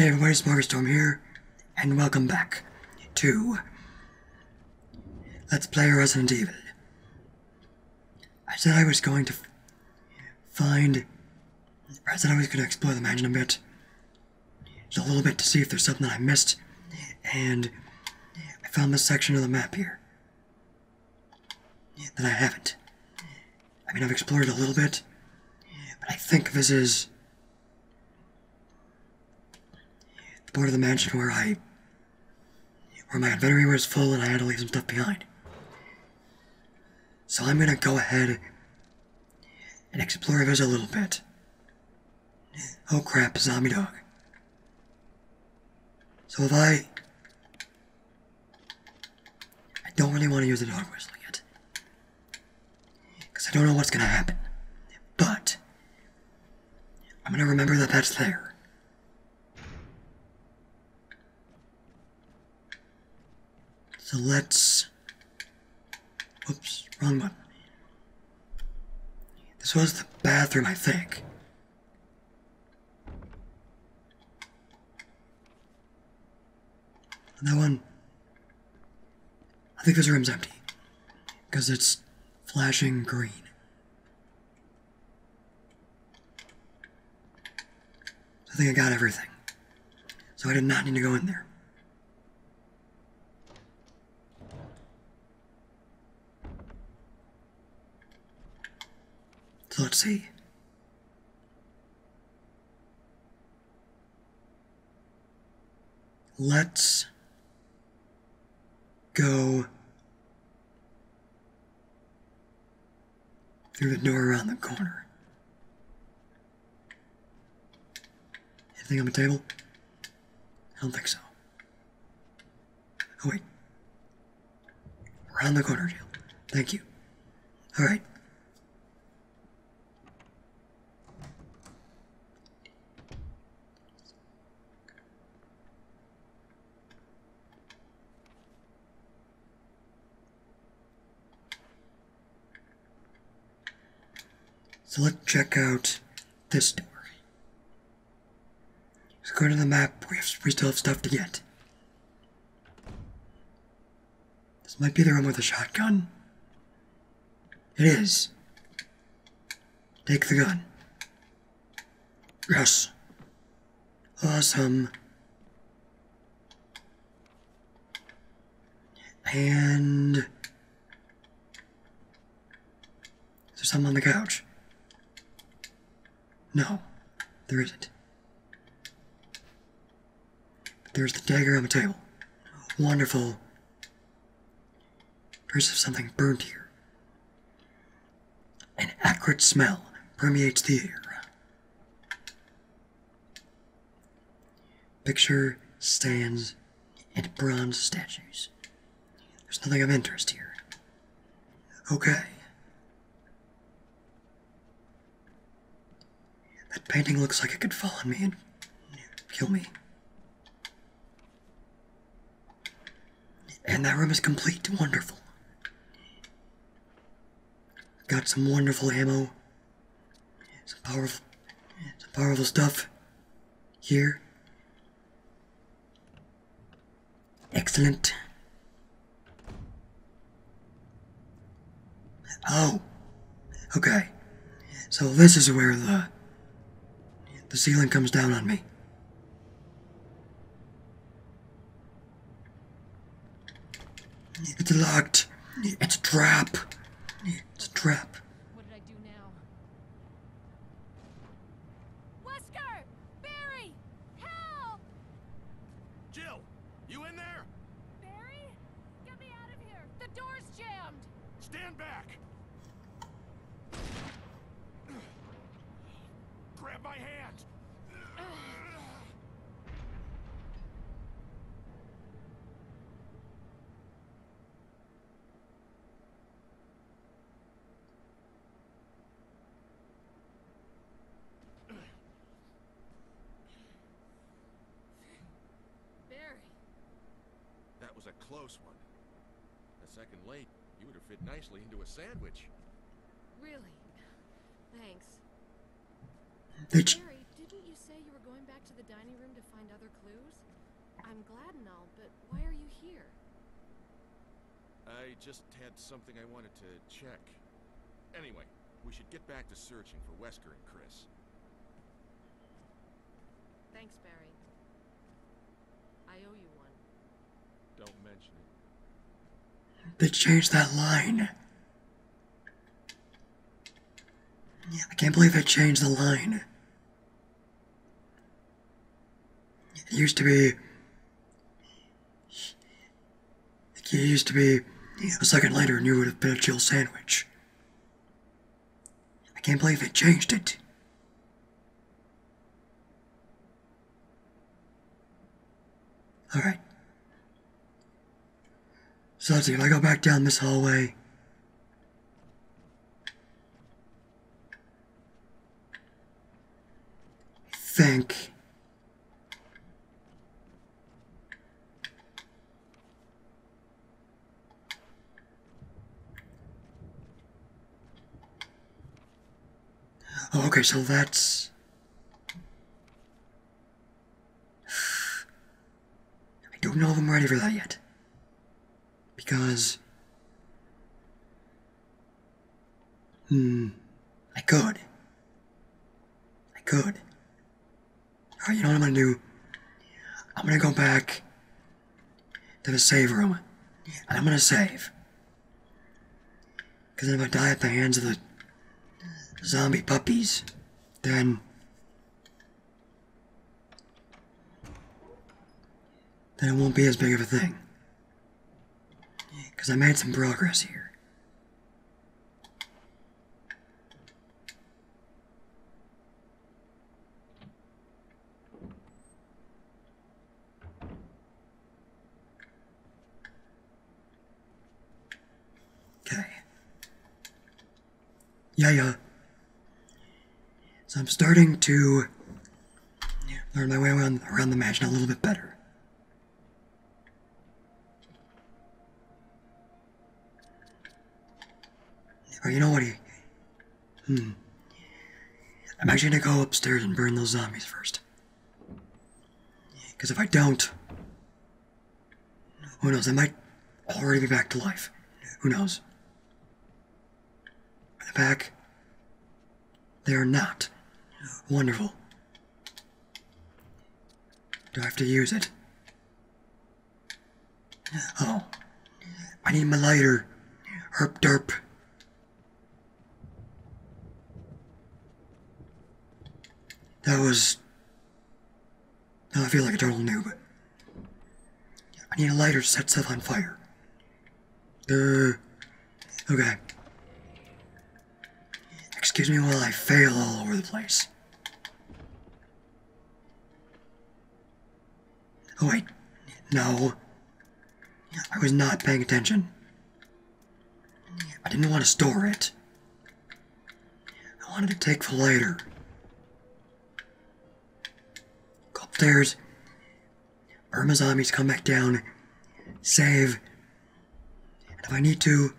Hey everybody, Smorgastorm here, and welcome back to Let's Play Resident Evil. I said I was going to find, I said I was going to explore the mansion a bit, just a little bit to see if there's something I missed, and I found this section of the map here that I haven't. I mean, I've explored a little bit, but I think this is part of the mansion where I, where my inventory was full and I had to leave some stuff behind. So I'm gonna go ahead and explore this a little bit. Oh crap, zombie dog. So if I, I don't really want to use the dog whistle yet, because I don't know what's gonna happen. But I'm gonna remember that that's there. So let's. Whoops, wrong button. This was the bathroom, I think. And that one. I think this room's empty. Because it's flashing green. I think I got everything. So I did not need to go in there. So let's see. Let's go through the door around the corner. Anything on the table? I don't think so. Oh, wait. Around the corner, Jill. Thank you. All right. So let's check out this door. Let's go to the map, we, have, we still have stuff to get. This might be the room with the shotgun. It is. Take the gun. Yes. Awesome. And... Is there something on the couch? No, there isn't. There's the dagger on the table. Wonderful. Of something burnt here. An acrid smell permeates the air. Picture stands and bronze statues. There's nothing of interest here. Okay. That painting looks like it could fall on me and kill me. And that room is complete. Wonderful. Got some wonderful ammo. Some powerful, some powerful stuff here. Excellent. Oh. Okay. So this is where the the ceiling comes down on me. It's locked. It's a trap. It's a trap. What did I do now? Wesker! Barry! Help! Jill, you in there? Barry? Get me out of here! The door's jammed! Stand back. My hand. Barry! That was a close one. A second late, you would have fit nicely into a sandwich. Really? Thanks. They ch- Barry, did Didn't you say you were going back to the dining room to find other clues? I'm glad and all, but why are you here? I just had something I wanted to check. Anyway, we should get back to searching for Wesker and Chris. Thanks, Barry. I owe you one. Don't mention it. They changed that line. Yeah, I can't believe they changed the line. It used to be. It used to be a second later and you would have been a Jill sandwich. I can't believe they changed it. Alright. So let's see, if I go back down this hallway. Think. Oh, okay, so that's. I don't know if I'm ready for that yet. Because. Hmm. I could. I could. Alright, you know what I'm gonna do? I'm gonna go back to the save room. And I'm gonna save. Because if I die at the hands of the zombie puppies, then. Then it won't be as big of a thing. Because I made some progress here. Okay. Yeah, yeah. So I'm starting to learn my way around, around the mansion a little bit better. Or you know what? Hmm. I'm actually gonna go upstairs and burn those zombies first. Because if I don't, who knows? I might already be back to life. Who knows? They back? They are not. Wonderful. Do I have to use it? Oh. I need my lighter. Herp derp. That was. Now I feel like a total noob. I need a lighter to set stuff on fire. Uh. Okay. Excuse me while I fail all over the place. Oh, wait. No. I was not paying attention. I didn't want to store it. I wanted to take for later. Go upstairs. Burma zombies come back down. Save. And if I need to,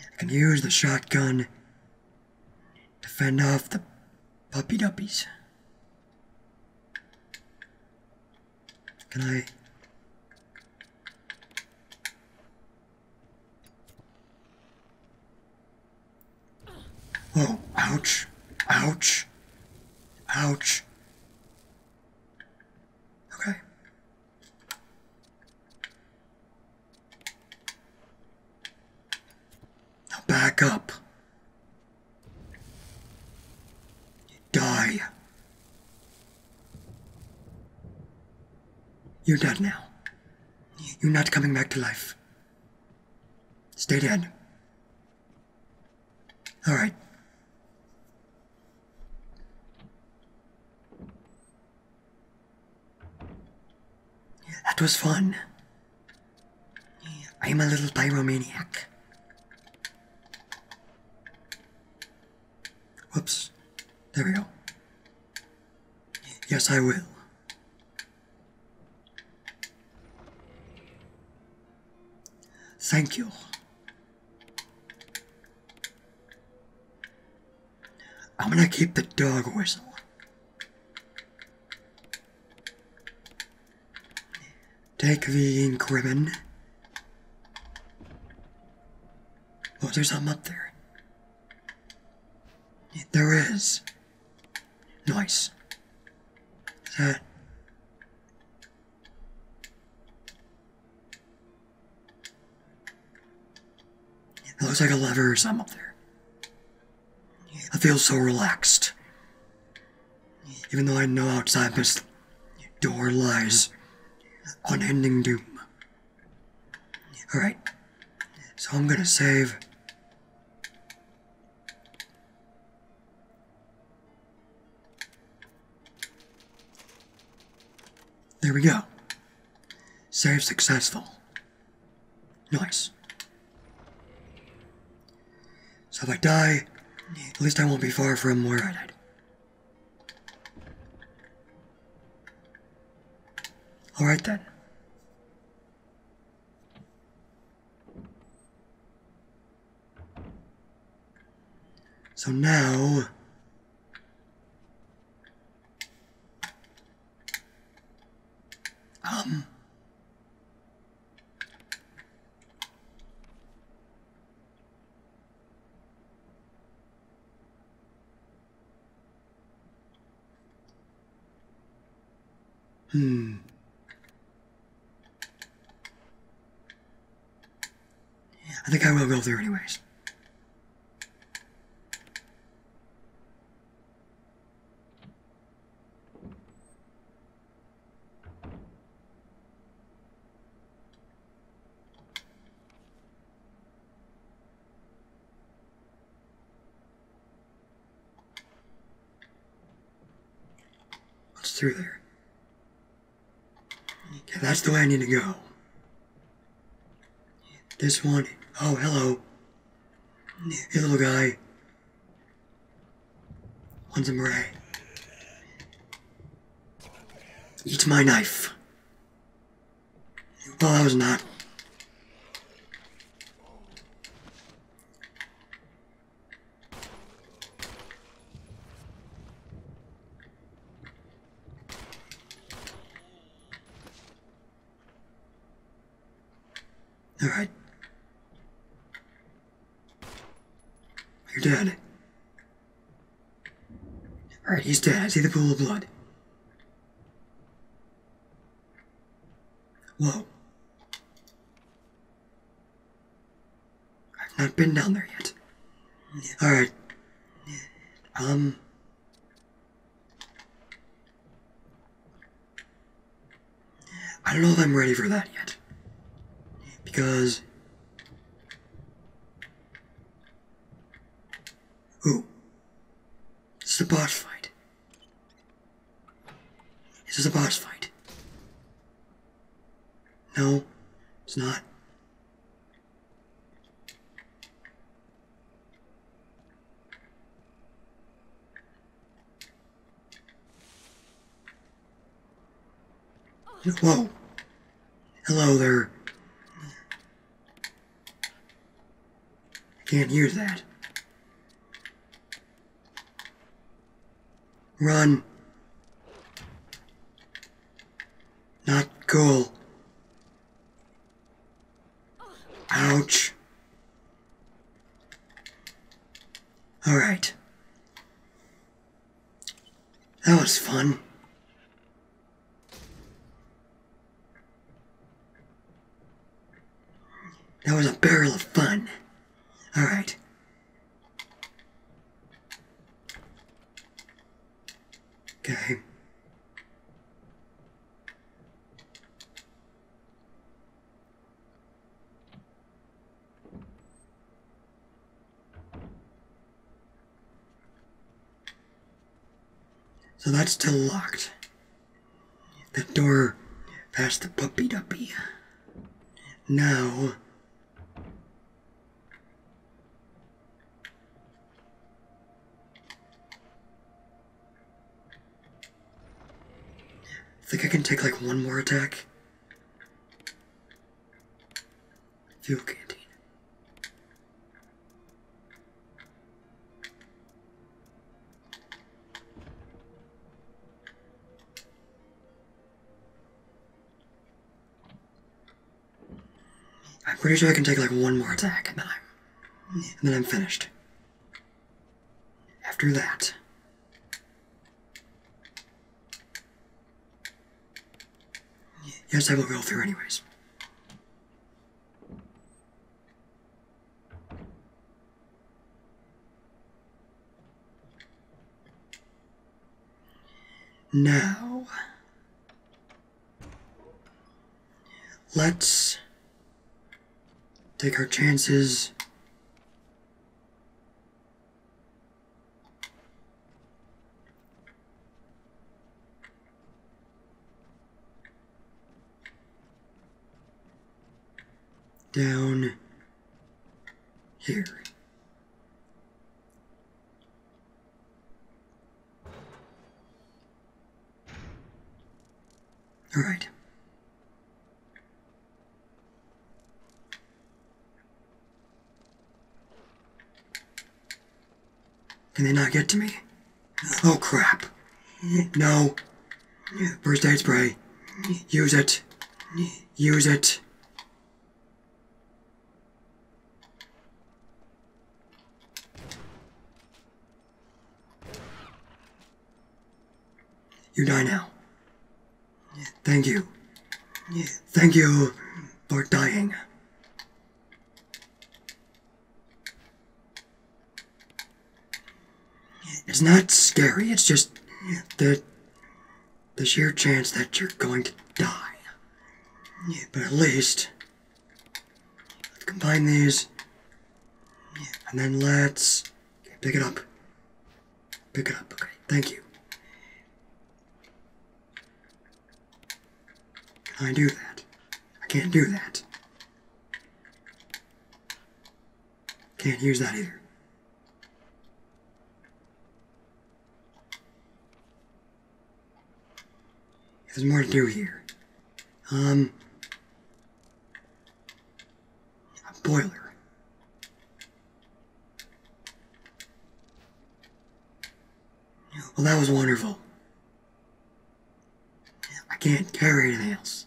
I can use the shotgun fend off the puppy duppies. Can I? Oh, ouch, ouch, ouch. Okay. Now back up. Die. You're dead now. You're not coming back to life. Stay dead. Alright. That was fun. I'm a little pyromaniac. Whoops. There we go. Yes, I will. Thank you. I'm gonna keep the dog whistle. Take the ink ribbon. Oh, there's some up there. There is. Nice. That looks like a lever or something up there. I feel so relaxed. Even though I know outside this door lies unending doom. Alright. So I'm gonna save. There we go. Save successful. Nice. So if I die, at least I won't be far from where I died. Alright then. So now. Um. Hmm. I think I will go there anyways. What's through there? Okay, that's the way I need to go. This one. Oh, hello. Hey, little guy. One's a Murray. Eat my knife. Well, that was not. All right. You're dead. Alright, he's dead. I see the pool of blood. Whoa. I've not been down there yet. Alright. Um. I don't know if I'm ready for that yet. Because. Ooh. It's a boss fight. This is a boss fight. No, it's not. Whoa. Hello there. I can't hear that. Run. Not cool. Ouch. Alright. That was fun. That was a barrel of fun. Alright. Okay. So that's still locked. The door past the puppy duppy. Now. Think I can take like one more attack. Fuel canteen. Pretty sure I can take like one more attack and then I'm and then I'm finished. After that. Yes, I will go through anyways. Now, let's take our chances. Down here. All right. Can they not get to me? Oh crap. No. First aid spray. Use it. Use it. You die now. Thank you. Thank you for dying. It's not scary, it's just the the sheer chance that you're going to die. But at least let's combine these and then let's pick it up. Pick it up, okay, thank you. Can I do that? I can't do that. Can't use that either. There's more to do here. Um, a boiler. Well, that was wonderful. I can't carry anything else.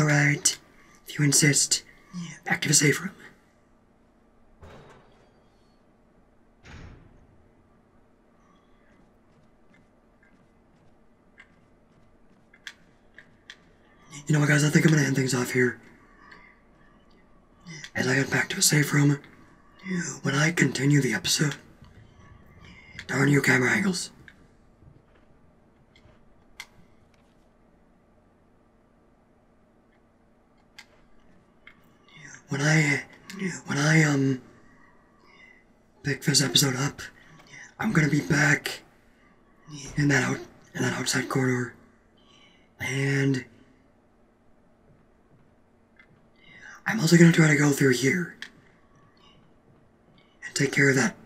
Alright, if you insist, back to the safe room. You know what, guys? I think I'm gonna end things off here. As I get back to a safe room, when I continue the episode, darn you, camera angles. When I, when I, um, pick this episode up, I'm gonna be back in that out, in that outside corridor, and I'm also gonna try to go through here and take care of that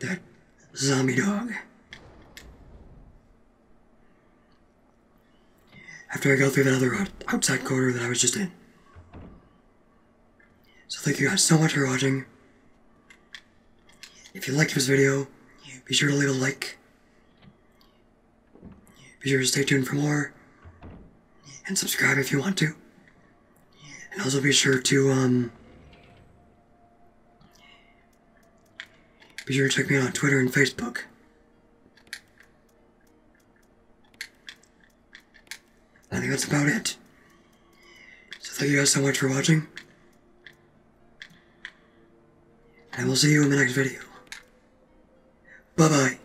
that zombie dog. After I go through that other outside corner that I was just in. So thank you guys so much for watching. If you liked this video, be sure to leave a like. Be sure to stay tuned for more. And subscribe if you want to. And also be sure to, um, be sure to check me out on Twitter and Facebook. I think that's about it. So thank you guys so much for watching. And we'll see you in the next video. Bye bye.